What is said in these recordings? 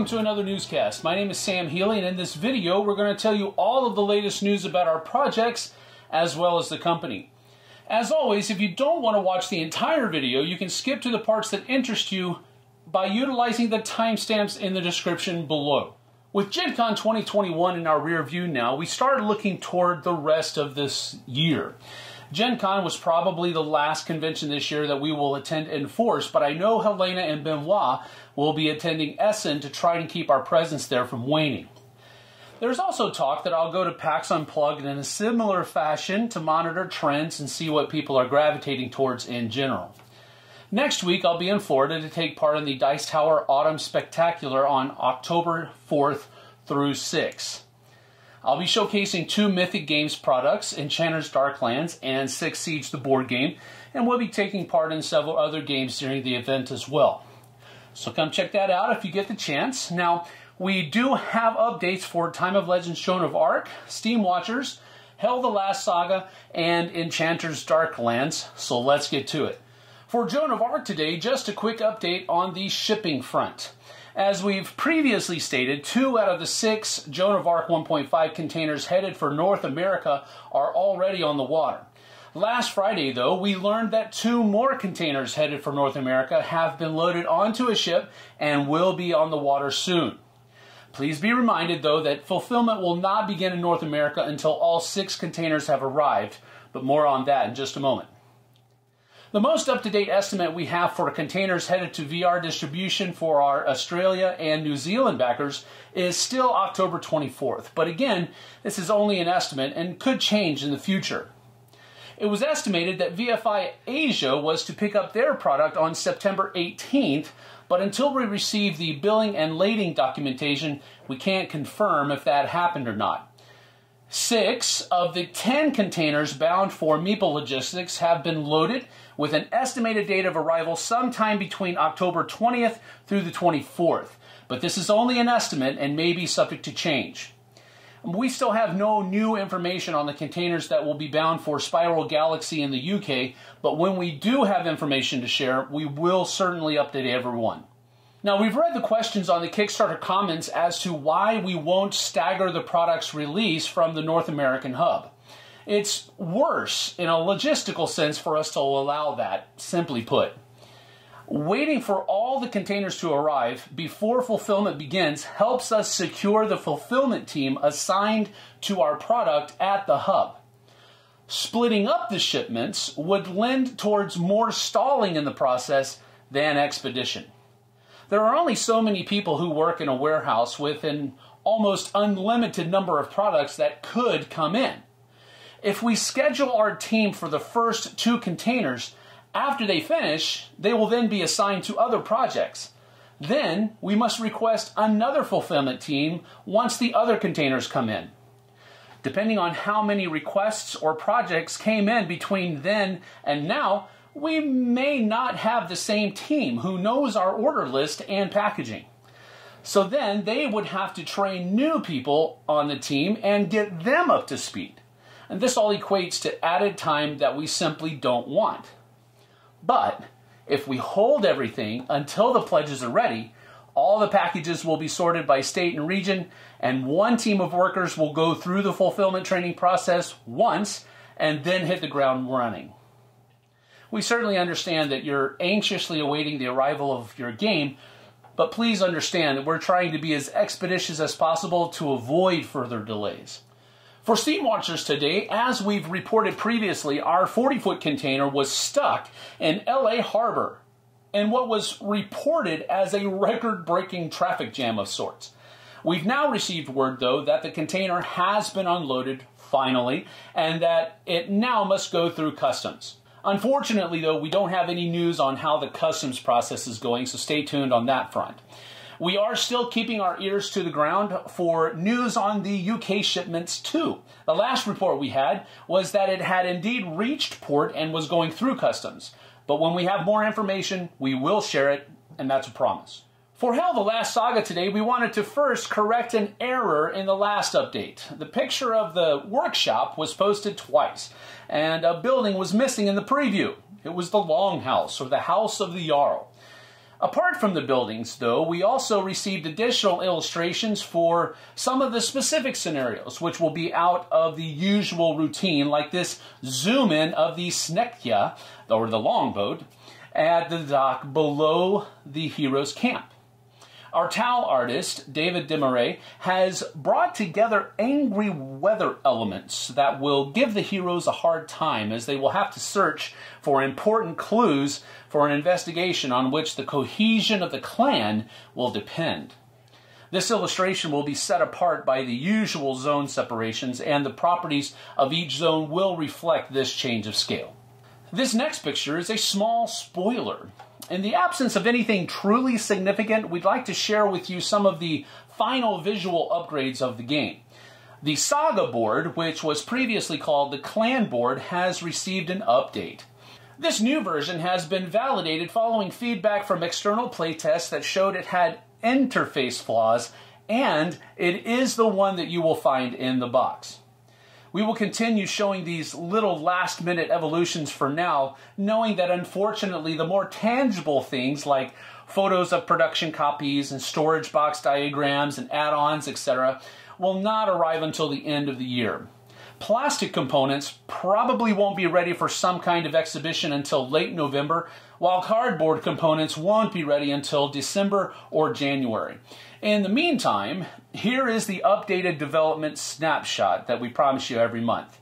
welcome to another newscast. My name is Sam Healey, and in this video, we're going to tell you all of the latest news about our projects as well as the company. As always, if you don't want to watch the entire video, you can skip to the parts that interest you by utilizing the timestamps in the description below. With Gen Con 2021 in our rear view now, we started looking toward the rest of this year. Gen Con was probably the last convention this year that we will attend in force, but I know Helena and Benoit will be attending Essen to try and keep our presence there from waning. There's also talk that I'll go to PAX Unplugged in a similar fashion to monitor trends and see what people are gravitating towards in general. Next week, I'll be in Florida to take part in the Dice Tower Autumn Spectacular on October 4th through 6th. I'll be showcasing two Mythic Games products, Enchanters Darklands and Six Siege the board game, and we'll be taking part in several other games during the event as well. So come check that out if you get the chance. Now, we do have updates for Time of Legends Joan of Arc, Steam Watchers, HEL the Last Saga, and Enchanters Darklands. so let's get to it. For Joan of Arc today, just a quick update on the shipping front. As we've previously stated, two out of the six Joan of Arc 1.5 containers headed for North America are already on the water. Last Friday, though, we learned that two more containers headed for North America have been loaded onto a ship and will be on the water soon. Please be reminded, though, that fulfillment will not begin in North America until all six containers have arrived, but more on that in just a moment. The most up to date estimate we have for containers headed to VR distribution for our Australia and New Zealand backers is still October 24th. But again, this is only an estimate and could change in the future. It was estimated that VFI Asia was to pick up their product on September 18th, but until we receive the billing and lading documentation, we can't confirm if that happened or not. Six of the 10 containers bound for Meeple Logistics have been loaded with an estimated date of arrival sometime between October 20th through the 24th. But this is only an estimate and may be subject to change. We still have no new information on the containers that will be bound for Spiral Galaxy in the UK, but when we do have information to share, we will certainly update everyone. Now, we've read the questions on the Kickstarter comments as to why we won't stagger the product's release from the North American hub. It's worse in a logistical sense for us to allow that, simply put. Waiting for all the containers to arrive before fulfillment begins helps us secure the fulfillment team assigned to our product at the hub. Splitting up the shipments would lend towards more stalling in the process than expedition. There are only so many people who work in a warehouse with an almost unlimited number of products that could come in. If we schedule our team for the first two containers, after they finish, they will then be assigned to other projects. Then we must request another fulfillment team once the other containers come in. Depending on how many requests or projects came in between then and now, we may not have the same team who knows our order list and packaging. So then they would have to train new people on the team and get them up to speed. And this all equates to added time that we simply don't want. But if we hold everything until the pledges are ready, all the packages will be sorted by state and region, and one team of workers will go through the fulfillment training process once and then hit the ground running. We certainly understand that you're anxiously awaiting the arrival of your game, but please understand that we're trying to be as expeditious as possible to avoid further delays. For SteamWatchers today, as we've reported previously, our 40 foot container was stuck in LA Harbor in what was reported as a record breaking traffic jam of sorts. We've now received word, though, that the container has been unloaded finally and that it now must go through customs. Unfortunately, though, we don't have any news on how the customs process is going, so stay tuned on that front. We are still keeping our ears to the ground for news on the UK shipments too. The last report we had was that it had indeed reached port and was going through customs. But when we have more information, we will share it, and that's a promise. For HEL the Last Saga today, we wanted to first correct an error in the last update. The picture of the workshop was posted twice, and a building was missing in the preview. It was the Longhouse, or the House of the Jarl. Apart from the buildings, though, we also received additional illustrations for some of the specific scenarios, which will be out of the usual routine, like this zoom in of the Snekkja, or the longboat, at the dock below the hero's camp. Our towel artist, David Desmarais, has brought together angry weather elements that will give the heroes a hard time as they will have to search for important clues for an investigation on which the cohesion of the clan will depend. This illustration will be set apart by the usual zone separations, and the properties of each zone will reflect this change of scale. This next picture is a small spoiler in the absence of anything truly significant, we'd like to share with you some of the final visual upgrades of the game. The Saga board, which was previously called the Clan board, has received an update. This new version has been validated following feedback from external playtests that showed it had interface flaws, and it is the one that you will find in the box. We will continue showing these little last minute evolutions for now, knowing that unfortunately the more tangible things like photos of production copies and storage box diagrams and add-ons, etc., will not arrive until the end of the year. Plastic components probably won't be ready for some kind of exhibition until late November, while cardboard components won't be ready until December or January. In the meantime, here is the updated development snapshot that we promise you every month.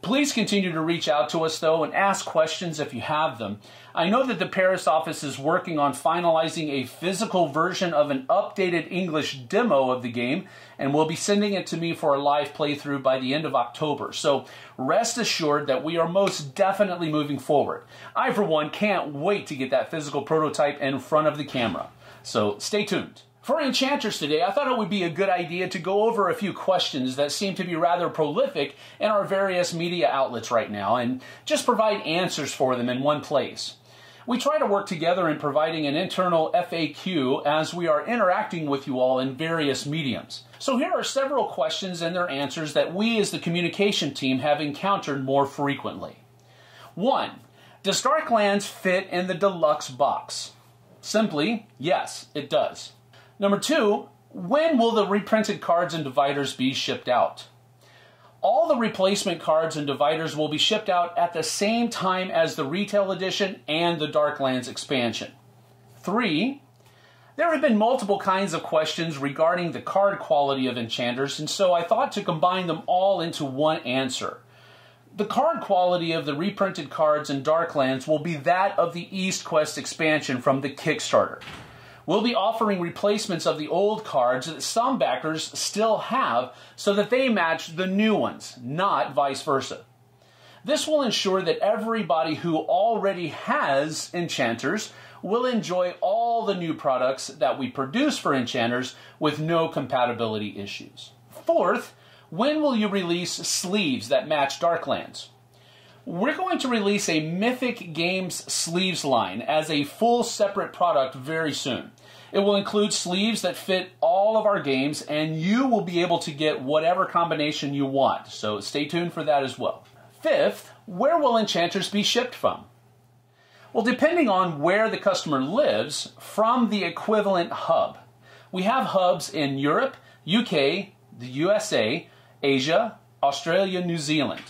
Please continue to reach out to us though and ask questions if you have them. I know that the Paris office is working on finalizing a physical version of an updated English demo of the game and will be sending it to me for a live playthrough by the end of October. So rest assured that we are most definitely moving forward. I, for one, can't wait to get that physical prototype in front of the camera. So stay tuned. For Enchanters today, I thought it would be a good idea to go over a few questions that seem to be rather prolific in our various media outlets right now and just provide answers for them in one place. We try to work together in providing an internal FAQ as we are interacting with you all in various mediums. So here are several questions and their answers that we as the communication team have encountered more frequently. 1. Does Darklands fit in the deluxe box? Simply, yes, it does. Number two, when will the reprinted cards and dividers be shipped out? All the replacement cards and dividers will be shipped out at the same time as the retail edition and the Darklands expansion. Three, there have been multiple kinds of questions regarding the card quality of enchanters, and so I thought to combine them all into one answer. The card quality of the reprinted cards in Darklands will be that of the East Quest expansion from the Kickstarter. We'll be offering replacements of the old cards that some backers still have so that they match the new ones, not vice versa. This will ensure that everybody who already has enchanters will enjoy all the new products that we produce for enchanters with no compatibility issues. Fourth, when will you release sleeves that match Darklands? We're going to release a Mythic Games sleeves line as a full separate product very soon. It will include sleeves that fit all of our games, and you will be able to get whatever combination you want. So stay tuned for that as well. Fifth, where will enchanters be shipped from? Well, depending on where the customer lives, from the equivalent hub. We have hubs in Europe, UK, the USA, Asia, Australia, New Zealand.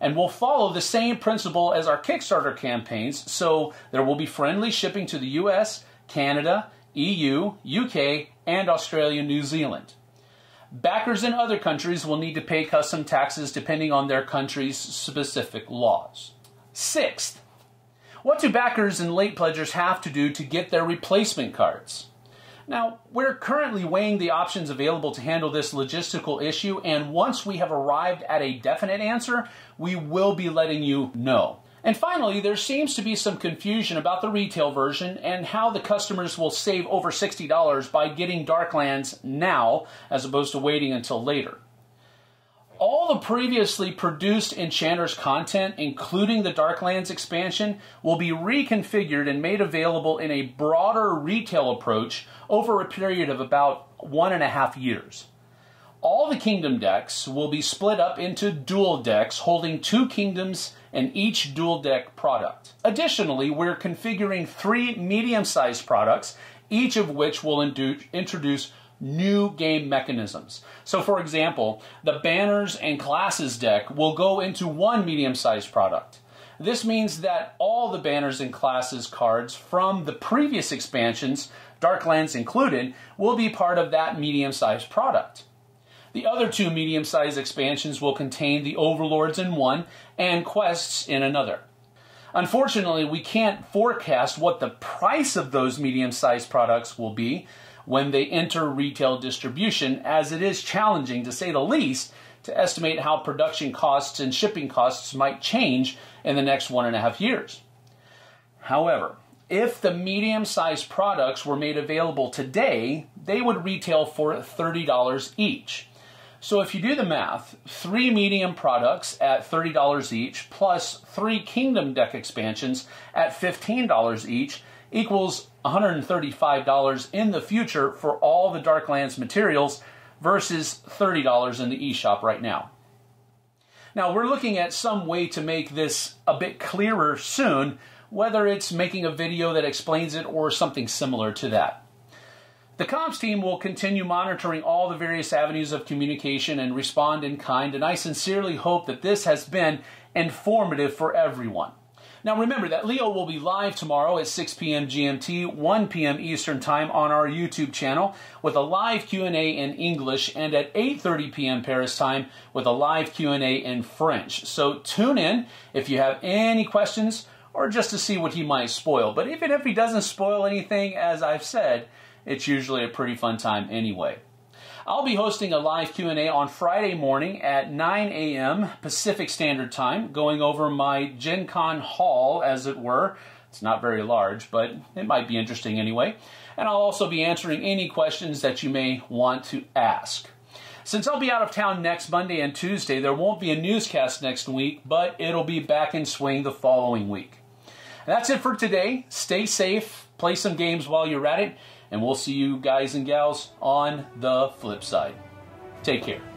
And we'll follow the same principle as our Kickstarter campaigns, so there will be friendly shipping to the US, Canada, EU, UK, and Australia, New Zealand. Backers in other countries will need to pay custom taxes depending on their country's specific laws. Sixth, what do backers and late pledgers have to do to get their replacement cards? Now, we're currently weighing the options available to handle this logistical issue, and once we have arrived at a definite answer, we will be letting you know. And finally, there seems to be some confusion about the retail version and how the customers will save over $60 by getting Darklands now as opposed to waiting until later. All the previously produced Enchanters content, including the Darklands expansion, will be reconfigured and made available in a broader retail approach over a period of about one and a half years. All the kingdom decks will be split up into dual decks holding two kingdoms in each dual deck product. Additionally, we're configuring three medium sized products, each of which will introduce new game mechanisms. So, for example, the banners and classes deck will go into one medium sized product. This means that all the banners and classes cards from the previous expansions, Darklands included, will be part of that medium sized product. The other two medium sized expansions will contain the Overlords in one and Quests in another. Unfortunately, we can't forecast what the price of those medium sized products will be when they enter retail distribution, as it is challenging, to say the least, to estimate how production costs and shipping costs might change in the next one and a half years. However, if the medium sized products were made available today, they would retail for $30 each. So if you do the math, three medium products at $30 each plus three Kingdom deck expansions at $15 each equals $135 in the future for all the Darklands materials versus $30 in the eShop right now. Now, we're looking at some way to make this a bit clearer soon, whether it's making a video that explains it or something similar to that. The comms team will continue monitoring all the various avenues of communication and respond in kind, and I sincerely hope that this has been informative for everyone. Now remember that Leo will be live tomorrow at 6 p.m. GMT, 1 p.m. Eastern Time on our YouTube channel with a live Q&A in English and at 8:30 p.m. Paris time with a live Q&A in French. So tune in if you have any questions or just to see what he might spoil. But even if he doesn't spoil anything as I've said, it's usually a pretty fun time anyway. I'll be hosting a live Q&A on Friday morning at 9 a.m. Pacific Standard Time, going over my Gen Con haul, as it were. It's not very large, but it might be interesting anyway. And I'll also be answering any questions that you may want to ask. Since I'll be out of town next Monday and Tuesday, there won't be a newscast next week, but it'll be back in swing the following week. that's it for today. Stay safe, play some games while you're at it, and we'll see you guys and gals on the flip side. Take care.